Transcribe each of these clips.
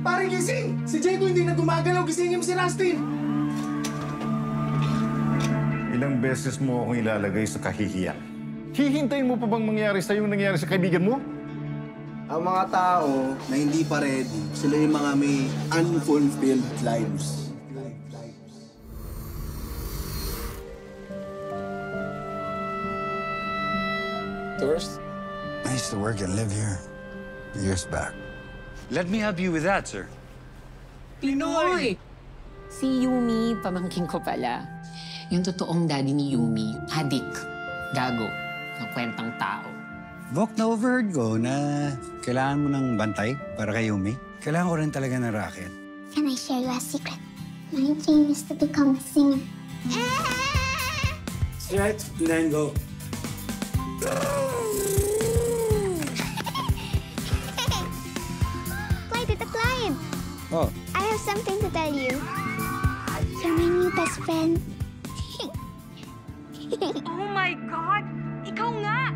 Pare, gising! Si Diego hindi na gumagalaw. Gisingin mo si Rustin! Ilang beses mo akong ilalagay sa kahihiyan. Hihintayin mo pa bang mangyari sa yung nangyari sa kaibigan mo? Ang mga tao na hindi pa ready, sila yung mga may unfulfilled lives. Tourist? I used to work and live here years back. Let me help you with that, sir. Pinoy! Si Yumi, pamangking ko pala. Yung totoong daddy ni Yumi, adik, gago, ng kwentang tao. Vok, na-overheard ko na kailangan mo ng bantay para kay Yumi. Kailangan ko rin talaga ng racket. Can I share you a secret? My dream is to become a singer. Straight, then go. Oh, I have something to tell you. You're my new best friend. Oh my God! Ikaw nga!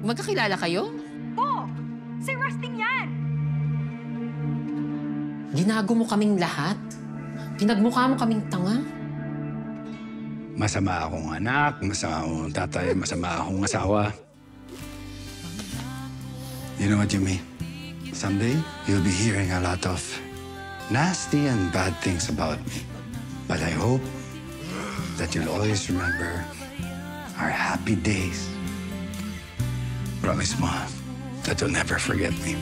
Magkakilala kayo? Po! Si Rustin yan! Ginago mo kaming lahat. Pinagmukha mo kaming tanga. masama akong anak, masama akong tatay, masama akong asawa. You know what, Yumi? Someday, you'll be hearing a lot of nasty and bad things about me. But I hope that you'll always remember our happy days. Promise mo that you'll never forget me.